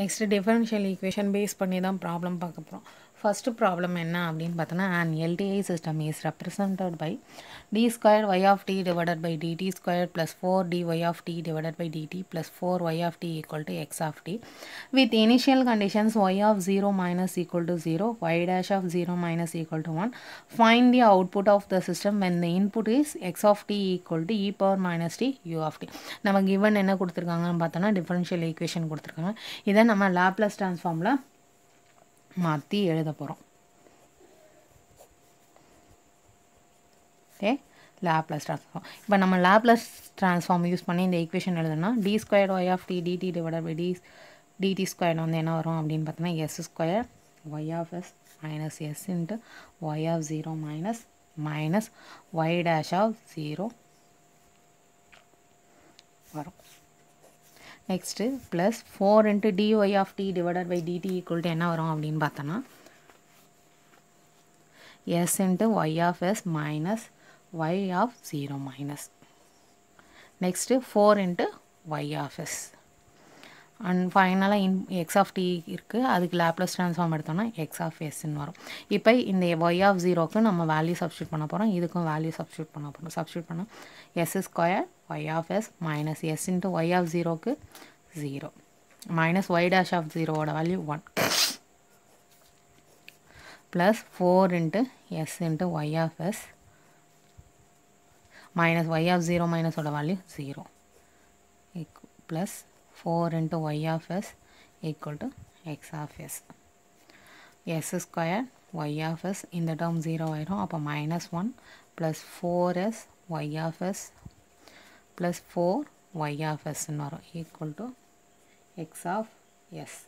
Next differential equation base பண்ணி தான் problem பார்க்க போகிறோம் ஃபஸ்ட்டு ப்ராப்ளம் என்ன அப்படின்னு பார்த்தோன்னா and LTI system is represented by d square y of t divided by d t square plus four d y of t divided by d t plus four y of t equal to x of t with initial conditions y of zero minus equal to zero y dash of zero minus equal to one find the output of the system when the input is x of t equal to e power minus t u of t நம்ம given என்ன கொடுத்துருக்காங்கன்னு பார்த்தோன்னா differential equation கொடுத்துருக்காங்க. இதை நம்ம Laplace ட்ரான்ஸ்ஃபார்மில் மாற்றி எழுத போகிறோம் ஓகே லேப்லஸ் ட்ரான்ஸ்ஃபார்ம் இப்போ நம்ம லேப்லஸ் ட்ரான்ஸ்ஃபார்ம் யூஸ் பண்ணி இந்த ஈக்குவேஷன் எழுதுனா d square y of t d t divided by d d t square வந்து என்ன வரும் அப்படின்னு பார்த்தோன்னா s square y of s minus s into y of zero minus minus y dash of zero வரும். Next plus four into d y of t divided by d t equal to என்ன வரும் அப்படின்னு பார்த்தோன்னா s into y of s minus y of zero minus next four into y of s and ஃபைனலாக in X of D இருக்குது அதுக்கு Laplace transform எடுத்தோம்னா X of எஸ்ன்னு வரும். இப்போ இந்த ஒய் ஆஃப் ஜீரோக்கு நம்ம வேல்யூ சப்ஸ்டியூட் பண்ண போகிறோம் இதுக்கும் வேல்யூ சப்ஸ்டியூட் பண்ண போகிறோம் சப்ஸ்டியூட் பண்ணால் s square y of s minus s into y of ஜீரோக்கு zero minus y dash of ஜீரோவோட value one plus four into s into y of s minus y of 0 minus oda value 0 equal plus 4 into y of s equal to x of s. S square y of s இந்த term 0 ஆயிரும். அப்போ minus 1 plus 4s y of s plus four y of எஸ்ன்னு வரும் equal to x of s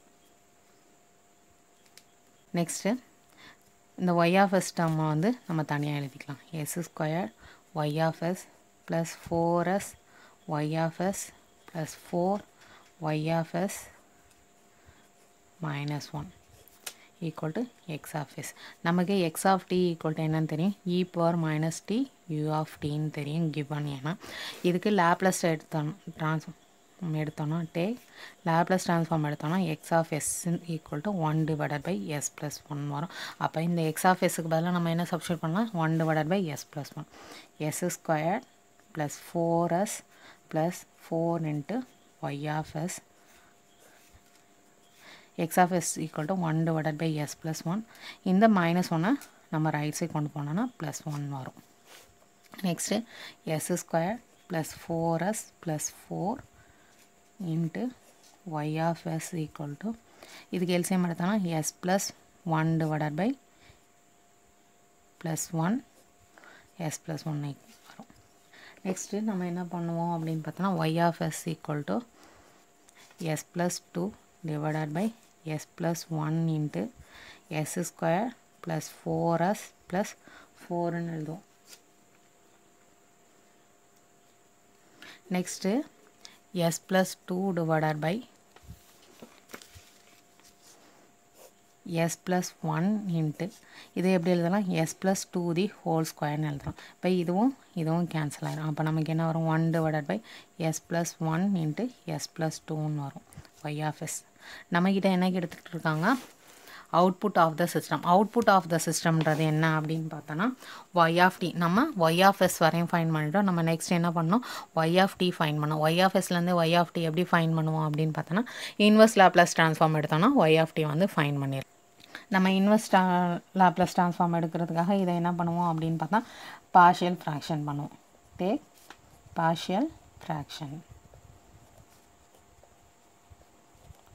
next இந்த Y of S டம்மை வந்து நம்ம தனியாக எழுதிக்கலாம் s square y of s plus four s y of s plus four y of s minus one equal to x of s நமக்கு x of t equal to என்னன்னு தெரியும் e power minus t u of t தெரியும் given ஏன்னா இதுக்கு Laplace எடுத்தோம் transform எடுத்தோம்னா take Laplace transform எடுத்தோம்னா x of s equal to one divided by s plus one வரும். அப்போ இந்த எக்ஸ் ஆஃப் எஸ்ஸுக்கு பதிலாக நம்ம என்ன சப்ஸ்டியூட் பண்ணலாம்? One divided by s plus one s square plus four s plus four into y of s x of s equal to one divided by s plus one இந்த minus ஒன்னை நம்ம right side கொண்டு போனோன்னா plus one வரும். Next s square plus four s plus four into y of s equal to இதுக்கு LCM எடுத்தோம்னா s plus one divided by plus one s plus one வரும் next நம்ம என்ன பண்ணுவோம் அப்படின்னு பார்த்தோன்னா y of s equal to s plus two divided by s plus one into s square plus four s plus ஃபோர்னு எழுதுவோம் next s plus 2 divided by s plus 1 into இது எப்படி எழுதலாம்? S plus two the whole ஸ்கொயர்னு எழுதுறோம் இப்போ இதுவும் இதுவும் கேன்சல் ஆகிடும் அப்போ நமக்கு என்ன வரும்? One divided by s plus one into s plus டூன்னு வரும். ஒய் ஆஃப் எஸ் நம்மக்கிட்ட என்ன எடுத்துக்கிட்டு இருக்காங்க? Output of the system output of the சிஸ்டம்ன்றது என்ன அப்படின்னு பார்த்தோன்னா ஒய் ஆஃப் டி நம்ம ஒய் ஆஃப் எஸ் வரையும் ஃபைன் பண்ணிட்டோம். நம்ம நெக்ஸ்ட் என்ன பண்ணோம்? ஒய் ஆஃப் டி ஃபைன் பண்ணோம். ஒய் ஆஃப் எஸ்லேருந்து ஒய் ஆஃப் டி எப்படி ஃபைன் பண்ணுவோம் அப்படின்னு பார்த்தோன்னா இன்வெர்ஸ் லேப்ளஸ் ட்ரான்ஸ்ஃபார்ம் எடுத்தோம்னா ஒய் ஆஃப் டி வந்து ஃபைன் பண்ணிடலாம் நம்ம இன்வெஸ்ட் லேப்ளஸ் ட்ரான்ஸ்ஃபார்ம் எடுக்கிறதுக்காக இதை என்ன பண்ணுவோம் அப்படின்னு பார்த்தா பார்ஷியல் ஃப்ராக்ஷன் பண்ணுவோம். Take partial fraction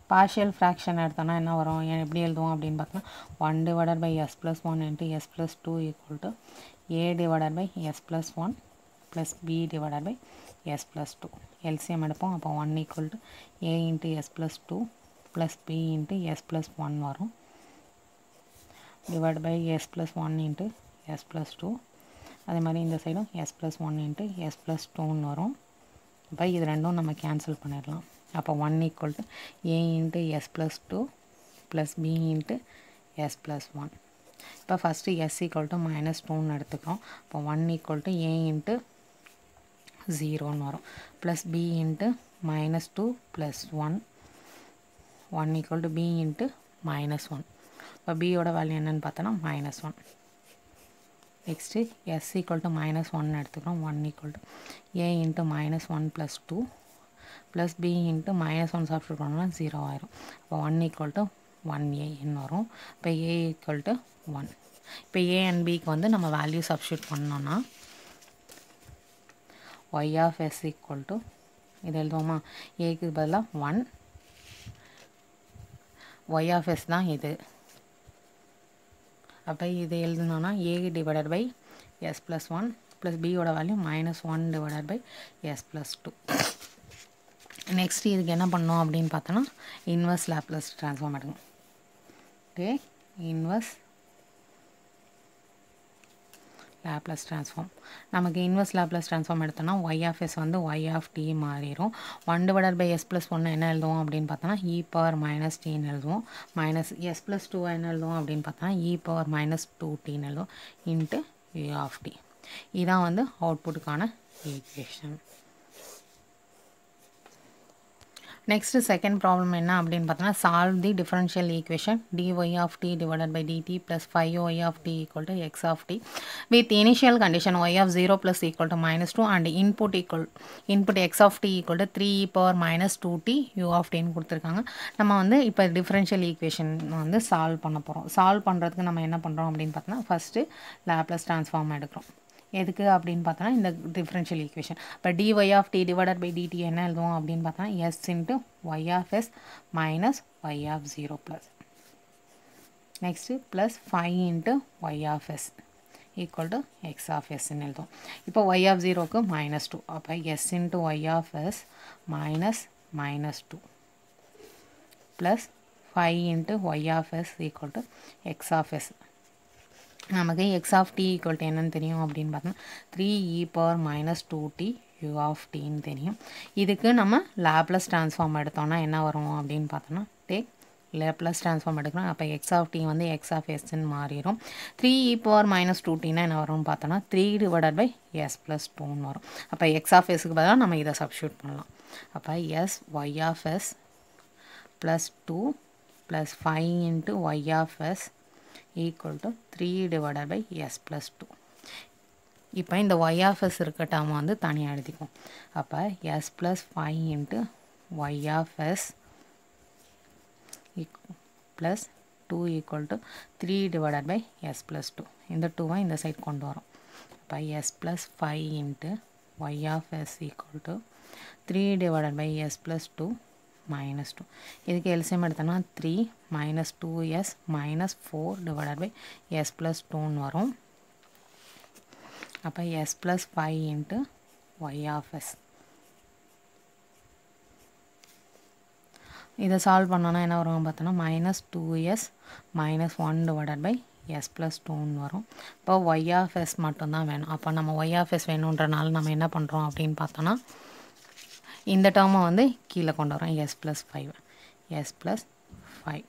partial fraction எடுத்தோன்னா என்ன வரும் எப்படி எழுதுவோம் அப்படின்னு பார்த்தோன்னா one divided by s plus one into s plus two equal to A divided by s plus one plus B divided by s plus two LCM எடுப்போம் அப்போ one equal to A into s plus two plus B into s plus one வரும் divide by s plus one into s plus two அதே மாதிரி இந்த சைடும் s plus one into s plus டூன்னு வரும் அப்போ இது ரெண்டும் நம்ம கேன்சல் பண்ணிடலாம் அப்போ one equal to A into s plus two plus B into s plus one இப்போ first s equal to minus டூன்னு எடுத்துக்கிறோம். இப்போ one equal to A into ஜீரோன்னு வரும். Plus B into minus two plus one one equal to B into minus one இப்போ பியோட value என்னென்னு பார்த்தோன்னா minus one next s equal to minus one எடுத்துக்கிறோம். One equal to A into minus one plus two plus B into minus one சாப்பிட்டு பண்ணோம்னா zero ஆயிரும் இப்போ one equal to one ஏன்னு வரும். இப்போ ஏ ஈக்குவல் டு ஒன் இப்போ ஏ அண்ட் பிக்கு வந்து நம்ம வேல்யூ சப்ஸ்டியூட் பண்ணோன்னா y of s equal to இது எழுதுவோமா? ஏக்கு பதிலாக ஒன் ஒய் ஆஃப் எஸ் தான் இது. அப்போ இது எழுதுனோன்னா A divided by s plus one plus பியோட value minus one divided by s plus two next இதுக்கு என்ன பண்ணோம் அப்படின்னு பார்த்தோன்னா இன்வர்ஸ் லேப்லஸ் ட்ரான்ஸ்ஃபார்ம் எடுக்கணும். ஓகே இன்வர்ஸ் லேப்லஸ் ட்ரான்ஸ்ஃபார்ம் நமக்கு இன்வர்ஸ் லேப்லஸ் ட்ரான்ஸ்ஃபார்ம் எடுத்தோம்னா ஒய் ஆஃப் எஸ் வந்து ஒய் ஆஃப் டி மாறிடும். One divided by s plus ஒன்று என்ன எழுதுவோம் அப்படின்னு பார்த்தோன்னா இ e பவர் மைனஸ் டின்னு எழுதுவோம். மைனஸ் எஸ் ப்ளஸ் டூ என்ன எழுதுவோம் அப்படின்னு பார்த்தோன்னா e e power minus two டின்னு எழுதுவோம். இன்ட்டு யூ ஆஃப் டி இதான் வந்து அவுட்புட்டுக்கான ஈக்குவேஷன் நெக்ஸ்ட்டு செகண்ட் ப்ராப்ளம் என்ன அப்படின்னு பார்த்தோன்னா solve the differential equation d y of t divided by d t plus five y of t equal to x of t with initial condition y of zero plus equal to minus two and input equal input x of t equal to three power minus two t u of டின்னு கொடுத்துருக்காங்க. நம்ம வந்து இப்போ differential equation வந்து solve பண்ண போகிறோம் solve பண்ணுறதுக்கு நம்ம என்ன பண்ணுறோம் அப்படின்னு பார்த்தோன்னா ஃபஸ்ட்டு லேப்லஸ் ட்ரான்ஸ்ஃபார்ம் எடுக்கிறோம். எதுக்கு அப்படின்னு பார்த்தோன்னா இந்த டிஃப்ரென்ஷியல் ஈக்குவேஷன் இப்போ d y of t divided by d t என்ன எழுதுவோம் அப்படின்னு பார்த்தோன்னா s into y of s minus y of zero plus next plus five into y of s equal to x of எஸ்ன்னு எழுதுவோம். இப்போ y of ஜீரோக்கு minus two அப்போ s into y of s minus minus two plus five into y of s equal to x of s நமக்கு x of t equal to என்னன்னு தெரியும் அப்படின்னு பார்த்தோம்னா three e power minus two t u of டின்னு தெரியும். இதுக்கு நம்ம Laplace transform எடுத்தோம்னா என்ன வரும் அப்படின்னு பார்த்தோன்னா டேக் லேப்லஸ் ட்ரான்ஸ்ஃபார்ம் எடுக்கிறோம் அப்போ எக்ஸ் ஆஃப் டி வந்து எக்ஸ் ஆஃப் எஸ்ன்னு மாறிடும். Three e power minus two Tina என்ன வரும்னு பார்த்தோன்னா three divided by s plus டூன்னு வரும். அப்போ எக்ஸ் ஆஃப் எஸ்க்கு பதிலாக நம்ம இதை சப்ஸ்டியூட் பண்ணலாம். அப்போ s y of s plus two plus five into y of s equal to three divided by s plus two இப்போ இந்த ஒய் ஆஃப் எஸ் இருக்க டேர்ம் வந்து தனியாக எழுதிக்குவோம். அப்போ s plus five into y of s plus two equal to three divided by s plus two இந்த டூவை இந்த சைட் கொண்டு வரோம். அப்போ s plus five into y of s equal to three divided by S plus two minus two இதுக்கு LCM எடுத்தோன்னா three minus two S minus four divided by S plus டூன்னு வரும். அப்போ S plus five into Y of S இதை solve பண்ணோன்னா என்ன வரும் பார்த்தோன்னா minus two S minus one divided by S plus டூன்னு வரும். இப்போ ஒய் ஆஃப் எஸ் மட்டும்தான் வேணும். அப்போ நம்ம ஒய் ஆஃப் எஸ் வேணுன்றனால நம்ம என்ன பண்ணுறோம் அப்படின்னு பார்த்தோன்னா இந்த டேர்மை வந்து கீழே கொண்டு வரோம் S plus five S plus five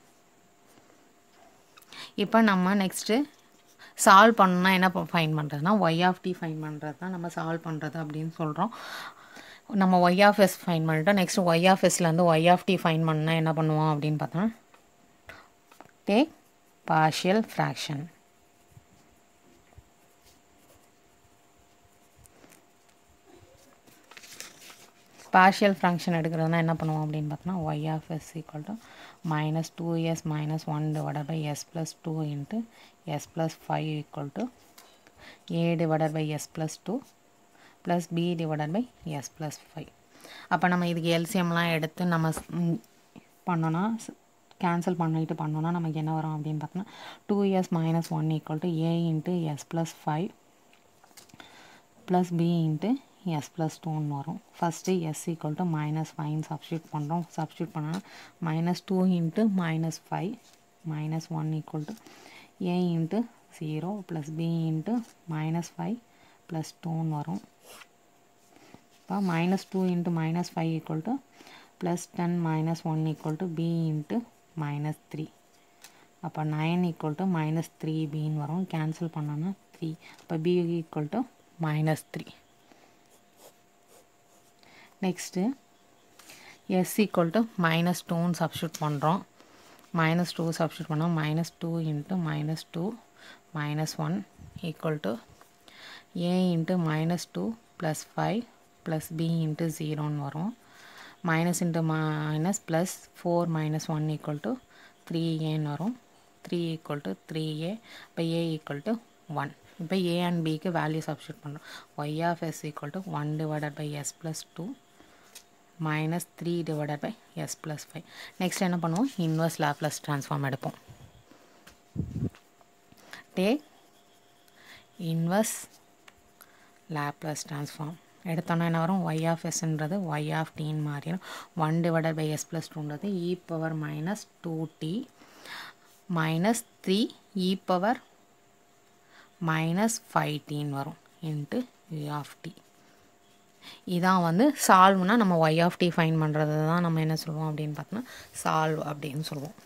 இப்போ நம்ம நெக்ஸ்ட்டு சால்வ் பண்ணணும்னா என்ன ஃபைன் பண்ணுறதுனா ஒய் ஆஃப் டி ஃபைன் பண்ணுறது தான் நம்ம சால்வ் பண்ணுறது அப்படின்னு சொல்கிறோம் நம்ம ஒய் ஆஃப் எஸ் ஃபைன் பண்ணிட்டோம். நெக்ஸ்ட் ஒய் ஆஃப் எஸ்லேருந்து ஒய் ஆஃப் டி ஃபைன் பண்ணால் என்ன பண்ணுவோம் அப்படின்னு பார்த்தோம்னா take partial fraction partial fraction எடுக்கிறதுனா என்ன பண்ணுவோம் அப்படின்னு பார்த்தோன்னா Y of S equal to minus two S minus one divided by S plus two into S plus five equal to A divided by S plus two plus B divided by S plus five அப்போ நம்ம இதுக்கு எல்சிஎம்லாம் எடுத்து நம்ம பண்ணோன்னா cancel பண்ணிட்டு பண்ணோன்னா நமக்கு என்ன வரும் அப்படின்னு பார்த்தோன்னா two S minus one equal to A into S plus five plus B into S plus டூன்னு வரும். First S equal to minus five substitute பண்ணுறோம் சப்ஸ்டியூட் பண்ணோன்னா minus two into minus five minus one equal to A into zero plus B into minus five plus டூன்னு வரும். இப்போ minus two into minus five equal to plus ten minus one equal to B into minus three அப்போ nine equal to minus three பின்னு வரும். Cancel பண்ணோன்னா three இப்போ B equal to minus three next S equal to minus டூன்னு substitute பண்ணுறோம் minus two substitute பண்ணோம். Minus two into minus two minus one equal to A into minus two plus five plus B into ஜீரோன்னு வரும். Minus into minus plus four minus one equal to three ஏன்னு வரும். Three equal to three A இப்போ ஏ equal to one இப்போ ஏ and பிக்கு value substitute பண்ணுறோம் Y of S equal to one divided by S plus two minus three divided by S plus five next என்ன பண்ணுவோம்? Inverse Laplace transform எடுப்போம். Take inverse Laplace transform எடுத்தோன்னா என்ன வரும்? Y of எஸ்ன்றது Y of டீன்னு மாறிடும். One divided by S plus டூன்றது E power minus two T minus three E power minus five டின்னு வரும். இன்ட்டு யூ ஆஃப் டி இதான் வந்து சால்வ்னா நம்ம ஒய் ஆஃப் டி ஃபைன் பண்ணுறது தான் நம்ம என்ன சொல்லுவோம் அப்படின்னு பார்த்தோன்னா சால்வ் அப்படின்னு சொல்லுவோம்.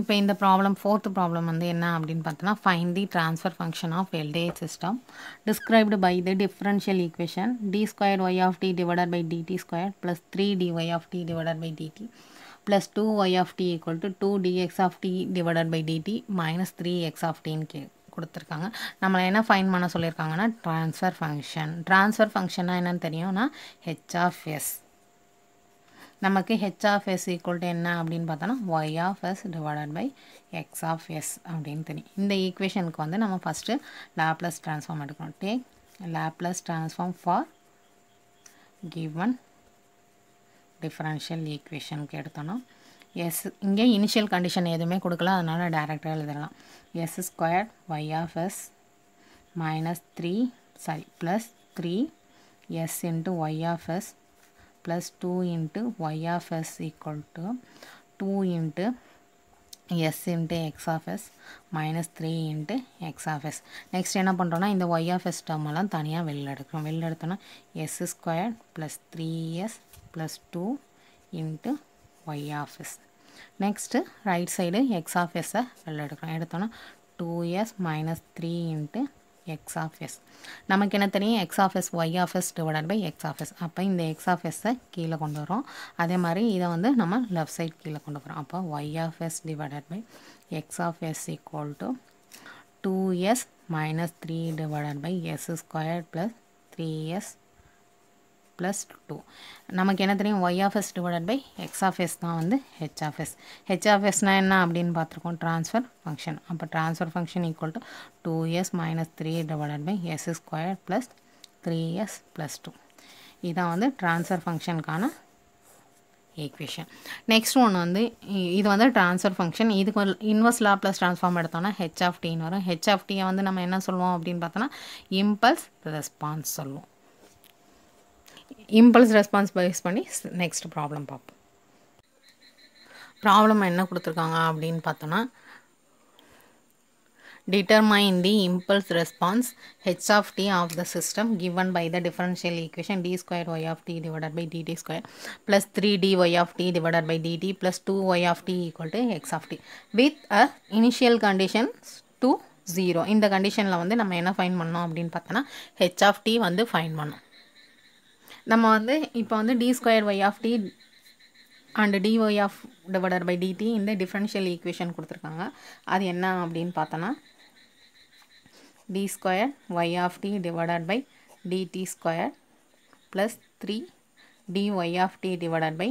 இப்போ இந்த ப்ராப்ளம் ஃபோர்த் ப்ராப்ளம் வந்து என்ன அப்படின்னு பார்த்தோன்னா find the transfer function of LTI system described by the differential equation D squared Y of T divided by DT squared plus three D Y of T divided by DT plus two Y of T equal to two DX of T divided by DT minus three X of டின்னு கே கொடுத்துருக்காங்க. நம்மளை என்ன fine பண்ண சொல்லியிருக்காங்கன்னா transfer function transfer ஃபங்க்ஷன்னா என்னன்னு தெரியும்னா H of S நமக்கு H of S equal to என்ன அப்படின்னு பார்த்தோன்னா Y of S divided by X of S அப்படின்னு தெரியும். இந்த ஈக்குவேஷனுக்கு வந்து நம்ம ஃபஸ்ட்டு லேப்லஸ் ட்ரான்ஸ்ஃபார்ம் எடுக்கணும். Take Laplace transform for given differential ஈக்குவேஷனுக்கு எடுத்தோன்னா எஸ் இங்கே இனிஷியல் கண்டிஷன் எதுவுமே கொடுக்கல அதனால் டேரெக்டாக எழுதிடலாம் S squared Y of S minus three sorry plus three S into Y of S plus two into Y of S equal to two into S into X of S minus three into X of S next என்ன பண்ணுறோன்னா இந்த Y of S டேர்மெல்லாம் தனியாக வெளில எடுக்கிறோம் வெளில எடுத்தோன்னா S squared plus three S plus two into Y of S next right side X of எஸ்ஸை வெளில எடுக்கிறோம். எடுத்தோன்னா two S minus three into X of S நமக்கு என்ன தெரியும்? X of S Y of S divided by X of S அப்போ இந்த X of எஸ்ஸை கீழே கொண்டு வரோம் அதே மாதிரி இதை வந்து நம்ம லெஃப்ட் சைடு கீழே கொண்டு வரோம் அப்போ Y of S divided by X of S equal to two S minus three divided by S squared plus three S plus two நமக்கு என்ன தெரியும் Y of S divided by X of S தான் வந்து H of S H of எஸ்னால் என்ன அப்படின்னு பார்த்துருக்கோம்? Transfer function அப்போ transfer function equal to two S minus three divided by S squared plus three S plus two இதான் வந்து transfer ஃபங்க்ஷனுக்கான equation next one வந்து இது வந்து ட்ரான்ஸ்ஃபர் ஃபங்க்ஷன் இதுக்கு ஒரு இன்வர்ஸ் லாப்லஸ் ட்ரான்ஸ்ஃபார்ம் எடுத்தோம்னா ஹெச் ஆஃப் டின்னு வரும். ஹெச் ஆஃப் டியை வந்து நம்ம என்ன சொல்லுவோம் அப்படின்னு பார்த்தோன்னா இம்பல்ஸ் ரெஸ்பான்ஸ் சொல்லுவோம். இம்பல்ஸ் ரெஸ்பான்ஸ் பேஸ் பண்ணி நெக்ஸ்ட் ப்ராப்ளம் பார்ப்போம் ப்ராப்ளம் என்ன கொடுத்துருக்காங்க அப்படின்னு பார்த்தோன்னா determine the impulse response h of t of the system given by the differential equation d square y of t divided by dt square plus 3 dy of t divided by dt plus 2 y of t equal to x of t with a initial conditions to 0 இந்த கண்டிஷனில் வந்து நம்ம என்ன fine பண்ணோம் அப்படின்னு பார்த்தோன்னா H of D வந்து find பண்ணோம் நம்ம வந்து இப்போ வந்து D squared Y of T and DY of divider by DT இந்த டிஃப்ரென்ஷியல் ஈக்குவேஷன் கொடுத்துருக்காங்க. அது என்ன அப்படின்னு பார்த்தோன்னா D squared Y of T divided by DT squared plus three DY of T divided by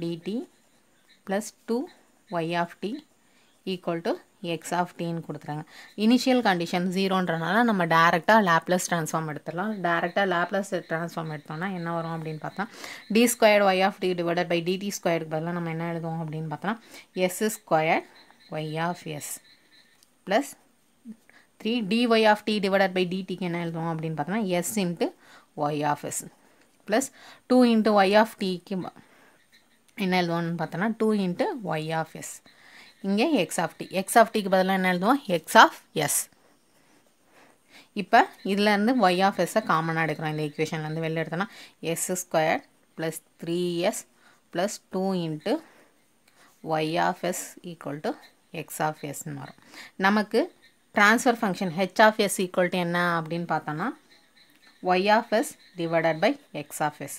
DT plus two Y of T equal to x of டின்னு கொடுத்துறாங்க. Initial condition ஜீரோன்றனால நம்ம டேரெக்டாக Laplace transform எடுத்துடலாம். டேரெக்டாக லேப்லஸ் ட்ரான்ஸ்ஃபார்ம் எடுத்தோம்னா என்ன வரும் அப்படின்னு பார்த்தா D squared Y of T divided by DT ஸ்கொயருக்கு பதிலாக நம்ம என்ன எழுதுவோம் அப்படின்னு பார்த்தோம்னா S squared Y of S plus three DY of T divided by DT என்ன எழுதுவோம் அப்படின்னு பார்த்தோம்னா S into Y of S plus two into Y of டிக்கு என்ன எழுதுவோம்னு பார்த்தோன்னா two into Y of S இங்கே X of T X of டிக்கு பதிலாக என்ன எழுதுவோம்? எக்ஸ் ஆஃப் எஸ் இப்போ இதுலேருந்து ஒய் ஆஃப் எஸ்ஸை காமனாக எடுக்கிறோம். இந்த ஈக்குவேஷன்லேருந்து வெளில எடுத்தோன்னா S squared plus three S plus two into Y of S equal to X of எஸ்ன்னு வரும். நமக்கு transfer function H of S equal to என்ன அப்படின்னு பார்த்தோன்னா Y of S divided by X of S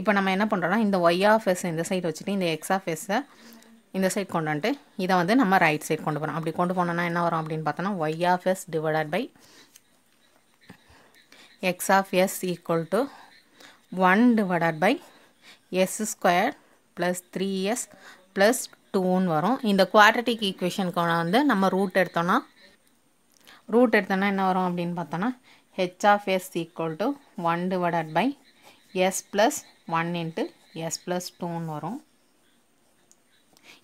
இப்போ நம்ம என்ன பண்ணுறோன்னா இந்த ஒய் ஆஃப் எஸ் இந்த சைடு வச்சுட்டு இந்த எக்ஸ் ஆஃப் எஸ்ஸை இந்த சைட் கொண்டு வந்துட்டு இதை வந்து நம்ம ரைட் சைட் கொண்டு போகிறோம் அப்படி கொண்டு போனோம்னா என்ன வரும் அப்படின்னு பார்த்தோன்னா Y of S divided by X of S equal to one divided by S squared plus three S plus டூன்னு வரும். இந்த குவாட்ரட்டிக் ஈக்குவேஷனுக்கான வந்து நம்ம ரூட் எடுத்தோன்னா ரூட் எடுத்தோன்னா என்ன வரும் அப்படின்னு பார்த்தோன்னா H of S equal to one divided by S plus one into S plus டூன்னு வரும்.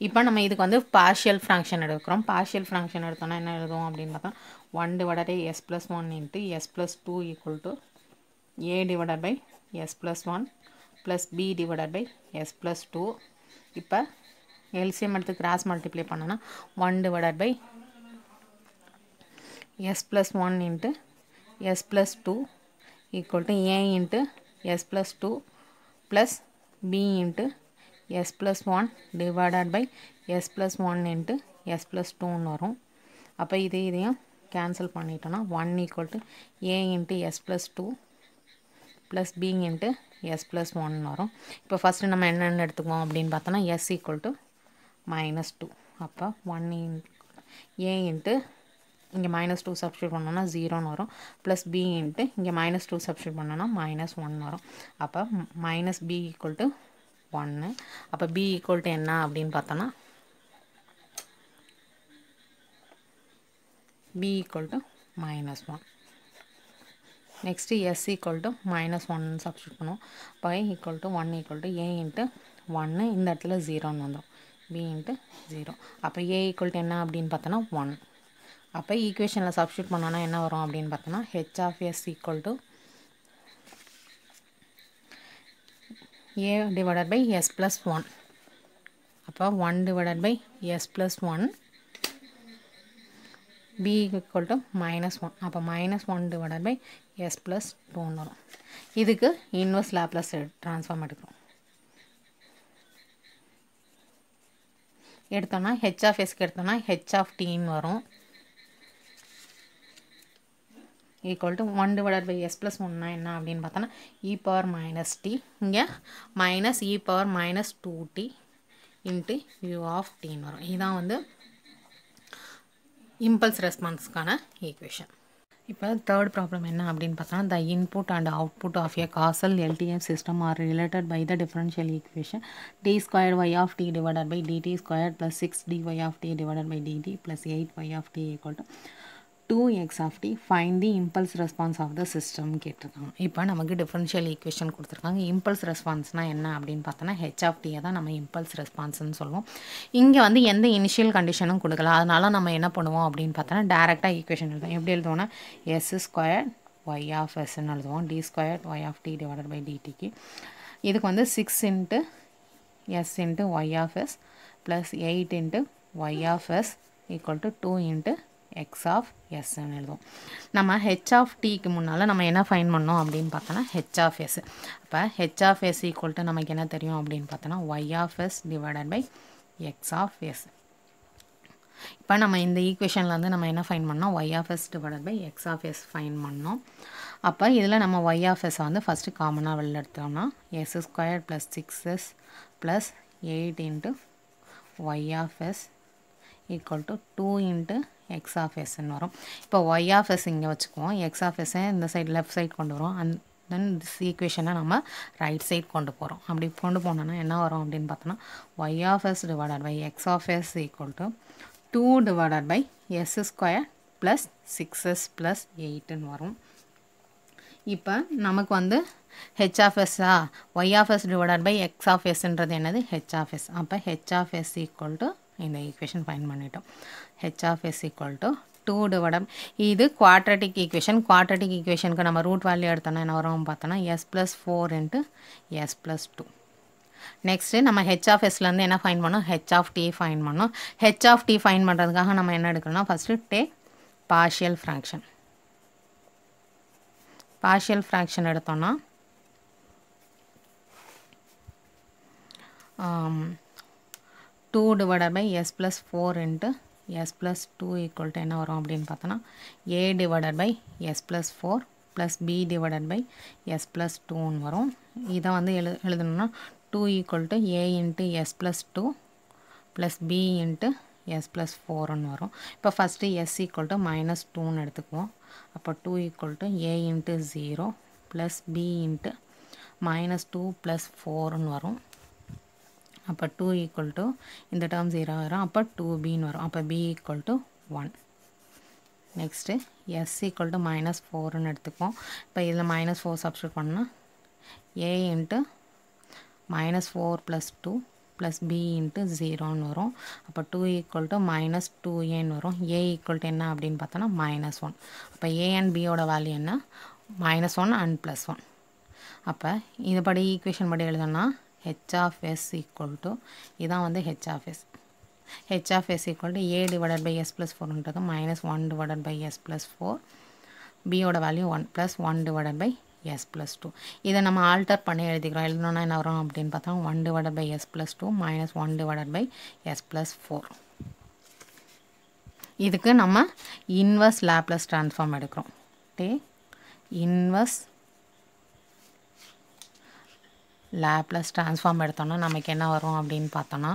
இப்போ நம்ம இதுக்கு வந்து பார்ஷியல் ஃப்ராக்ஷன் எடுக்கிறோம். பார்ஷியல் ஃப்ராக்ஷன் எடுத்தோம்னா என்ன எழுதுவோம் அப்படின்னு பார்த்தா one divided by S plus one into S plus two equal to A divided by S plus one plus B divided by S plus two இப்போ எல்சிஎம் எடுத்து கிராஸ் மல்டிப்ளை பண்ணோன்னா one divided by S plus one into S plus two equal to A into S plus two plus B into s plus 1 divided by s plus 1 into s plus 2 வரும். அப்போ இதே இதையும் cancel பண்ணிட்டோன்னா one equal to A into S plus two plus B into S plus one வரும். இப்போ first நம்ம என்னென்ன எடுத்துக்குவோம் அப்படின்னு பார்த்தோன்னா S equal to minus two அப்போ ஒன் இன் ஏ இன்ட்டு இங்கே மைனஸ் டூ சப்ஸ்டியூட் பண்ணோன்னா ஜீரோன்னு வரும். ப்ளஸ் பி இன்ட்டு இங்கே மைனஸ் டூ சப்ஸ்டியூட் பண்ணோன்னா மைனஸ் ஒன் வரும். அப்போ மைனஸ் பி ஈக்குவல் டு ஒன்று அப்போ பி ஈக்குவல் டு என்ன அப்படின்னு பார்த்தோன்னா B equal to minus one next S equal to minus one substitute பண்ணுவோம். By equal to one equal to A into ஒன்று இந்த இடத்துல ஜீரோன்னு வந்துடும் பி இன்ட்டு ஜீரோ அப்போ ஏ ஈக்குவல் டு என்ன அப்படின்னு பார்த்தோன்னா ஒன் அப்போ ஈக்குவேஷனில் சப்ஸ்டியூட் பண்ணோன்னா என்ன வரும் அப்படின்னு பார்த்தோன்னா H of S equal to A divided by S plus one அப்போ one divided by S plus one B equal to minus one அப்போ minus one divided by S plus டூன்னு வரும். இதுக்கு இன்வெர்ஸ் லேப்லஸ் ட்ரான்ஸ்ஃபார்ம் எடுக்கிறோம். எடுத்தோன்னா H of எஸ்க்கு எடுத்தோன்னா H of டீன்னு வரும். Equal to one divided by S plus ஒன்னா என்ன அப்படின்னு பார்த்தோன்னா இ பவர் மைனஸ் டி இங்கே minus E power minus two T into U of டின்னு வரும். இதுதான் வந்து இம்பல்ஸ் ரெஸ்பான்ஸ்க்கான ஈக்குவேஷன் இப்போ தேர்ட் ப்ராப்ளம் என்ன அப்படின்னு பார்த்தோன்னா the input and output of a causal LTI system are related by the differential equation D squared Y of T divided by DT squared plus six D Y of T divided by DT plus eight Y of T equal to two X of T find the impulse response of the system கேட்டிருக்காங்க இப்போ நமக்கு differential equation கொடுத்துருக்காங்க. Impulse ரெஸ்பான்ஸ்னால் என்ன அப்படின்னு பார்த்தோன்னா H of டியை தான் நம்ம இம்பல்ஸ் ரெஸ்பான்ஸ்னு சொல்லுவோம். இங்கே வந்து எந்த இனிஷியல் கண்டிஷனும் கொடுக்கல. அதனால் நம்ம என்ன பண்ணுவோம் அப்படின்னு பார்த்தோன்னா டேரெக்டாக ஈக்குவேஷன் எழுதுவோம். எப்படி எழுதுவோம்னா எஸ் ஸ்கொயர் ஒய் ஆஃப் எஸ்ன்னு எழுதுவோம். D square Y of T divided by டிடிக்கு இதுக்கு வந்து six into S into Y of S plus eight into Y of S equal to two into X of எஸ்ன்னு எழுதுவோம். நம்ம ஹெச் ஆஃப் டிக்கு முன்னால் நம்ம என்ன ஃபைன் பண்ணோம் அப்படின்னு பார்த்தோன்னா ஹெச் ஆஃப் எஸ் அப்போ H of S equal to நமக்கு என்ன தெரியும் அப்படின்னு பார்த்தோன்னா Y of S divided by X of S இப்போ நம்ம இந்த ஈக்குவேஷனில் வந்து நம்ம என்ன ஃபைன் பண்ணோம்? Y of S divided by X of S fine பண்ணோம். அப்போ இதில் நம்ம ஒய் ஆஃப் எஸ் வந்து ஃபஸ்ட்டு காமனாக வெளில எடுத்தோம்னா S square plus six S plus eight into Y of S equal to two into X of எஸ்ன்னு வரும். இப்போ ஒய் ஆஃப் எஸ் இங்கே வச்சுக்குவோம். எக்ஸ் ஆஃப் எஸ்ஸை இந்த சைடு லெஃப்ட் சைட் கொண்டு வரும். அண்ட் தென் திஸ் ஈக்குவேஷனை நம்ம ரைட் சைட் கொண்டு போகிறோம் அப்படி கொண்டு போனோன்னா என்ன வரும் அப்படின்னு பார்த்தோன்னா Y of S divided by X of S equal to two divided by S square plus six S plus எயிட்டுன்னு வரும். இப்போ நமக்கு வந்து H of எஸ்ஸா Y of S divided by X of எஸ்ன்றது என்னது? ஹெச் ஆஃப் எஸ் அப்போ H of S equal to இந்த equation fine பண்ணிட்டோம். H of S equal to two divided இது quadratic equation quadratic ஈக்குவேஷனுக்கு நம்ம ரூட் வேல்யூ எடுத்தோம்னா என்ன வரும் பார்த்தோன்னா S plus four into S plus two next நம்ம ஹெச் ஆஃப் எஸ்லேருந்து என்ன ஃபைன் பண்ணோம்? ஹெச் ஆஃப் டி ஃபைன் பண்ணோம். ஹெச் ஆஃப் டி ஃபைன் பண்ணுறதுக்காக நம்ம என்ன எடுக்கணும்னா first take partial fraction partial fraction எடுத்தோன்னா two divided by S plus four into S plus two equal to என்ன வரும் அப்படின்னு பார்த்தோன்னா A divided by S plus four plus B divided by S plus டூன்னு வரும். இதை வந்து எழு எழுதணும்னா two equal to A into S plus two plus B into S plus ஃபோர்னு வரும். இப்போ first S equal to minus டூன்னு எடுத்துக்குவோம். அப்போ two equal to A into zero plus B into minus two plus ஃபோர்னு வரும். அப்போ டூ ஈக்குவல் டு இந்த டேர்ம் ஜீரோ வரும். அப்போ டூ பின்னு வரும். அப்போ B equal to one next S equal to minus ஃபோர்னு எடுத்துக்குவோம். இப்போ இதில் மைனஸ் ஃபோர் சப்ஸ்டியூட் பண்ணால் A into minus four plus two plus B into ஜீரோன்னு வரும். அப்போ two equal to minus two ஏன்னு வரும். ஏ ஈக்குவல் டு என்ன அப்படின்னு பார்த்தோன்னா மைனஸ் ஒன் அப்போ ஏ அண்ட் பியோட வேல்யூ என்ன? Minus one and plus one அப்போ இதுபடி ஈக்குவேஷன் படி எழுதணும்னா H of S equal to இதான் வந்து H of S H of S equal to A divided by S plus ஃபோர்ன்றது minus one divided by S plus four பியோட value one plus one divided by S plus two இதை நம்ம alter பண்ணி எழுதிக்கிறோம். எழுதணும்னா என்ன வரும் அப்படின்னு பார்த்தா one divided by S plus two minus one divided by S plus four இதுக்கு நம்ம இன்வர்ஸ் லேப்லஸ் ட்ரான்ஸ்ஃபார்ம் எடுக்கிறோம். டே இன்வர்ஸ் லேப்லஸ் ட்ரான்ஸ்ஃபார்ம் எடுத்தோம்னா நமக்கு என்ன வரும் அப்படின்னு பார்த்தோன்னா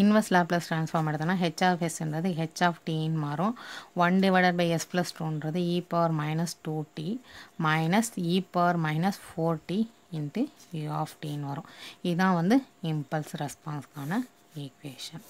இன்வெஸ்ட் லேப்லஸ் ட்ரான்ஸ்ஃபார்ம் எடுத்தோன்னா ஹெச் ஆஃப் எஸ்ன்றது ஹெச் ஆஃப் டின்னு மாறும். One divided by S plus டூன்றது e power minus two T minus e power minus four T into U of டின்னு வரும். இதுதான் வந்து இம்பல்ஸ் ரெஸ்பான்ஸ்க்கான ஈக்குவேஷன்